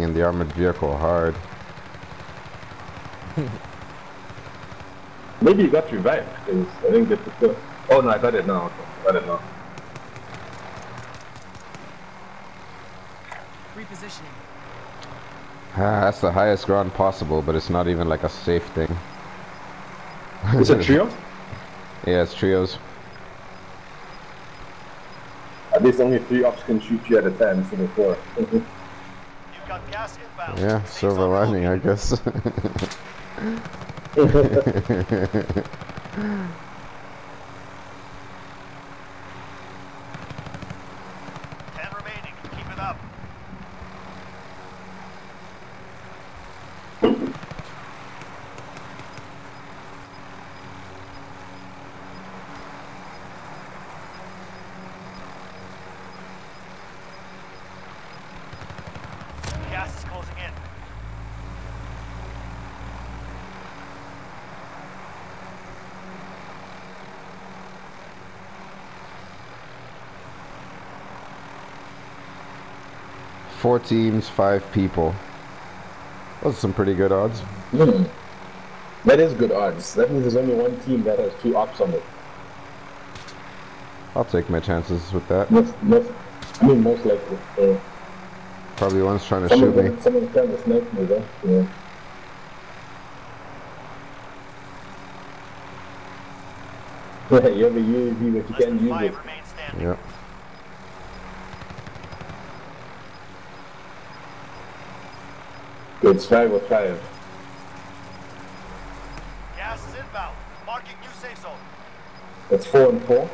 in the armored vehicle hard. Maybe you got revived because I didn't get the kill. Oh no, I got it now. I got it now. Repositioning. Ah, that's the highest ground possible, but it's not even like a safe thing. Is it trio? Yeah, it's trios. At least only three ops can shoot you at a time instead of four. You've got gas inbound. Yeah, silver lining, I guess. Ten remaining. Keep it up. Gas is closing in. Four teams, five people. Those are some pretty good odds. That is good odds. That means there's only one team that has two ops on it. I'll take my chances with that. Most, most, I mean, most likely. Uh, Probably one's trying to shoot me. someone's trying to snipe me though. Yeah. Yeah, you have a UAV, but you can't use it. five remain standing. Yep. It's five or five. Gas is inbound. Marking new safe zone. That's four and four.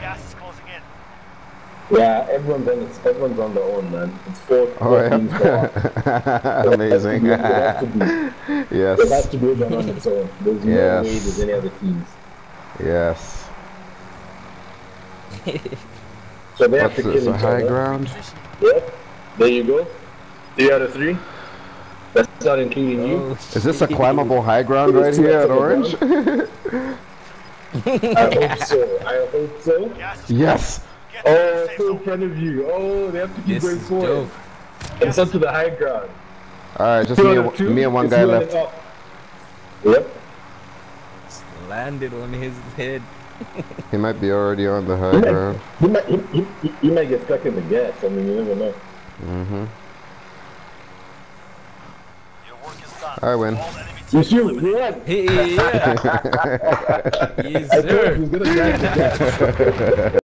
Gas is closing in. Yeah, everyone's on its, everyone's on their own, man. It's four, Oh, four teams per yeah. Amazing. It has to be. It yes. has to be everyone on its own. There's no Yes. way there's any other teams. Yes. So they have What's to kill this? each A high other. ground? Yep. There you go. Three out of three. That's not including you. Oh, Is this a climbable high ground right here at Orange? I hope so. I hope so. Gas yes. Get to the Oh, so in front of you. Oh, they have to keep this going is forward. dope. It's up to the high ground. Alright, just me, and- two. me and one guy left. up. Yep. Landed on his head. He might be already on the high He might, ground. he, might, he, he, he- he might get stuck in the gas. I mean, you never know. Mm-hmm. Your work is done. I win. All You teams shoot. eliminated. Yeah. Hey, yeah. yes, I told you sir.